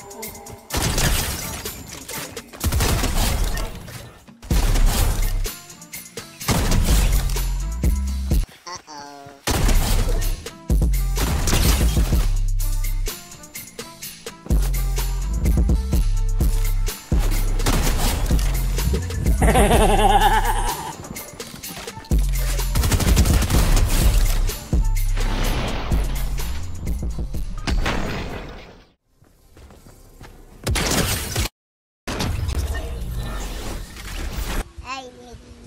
Ha ha ha ha! baile.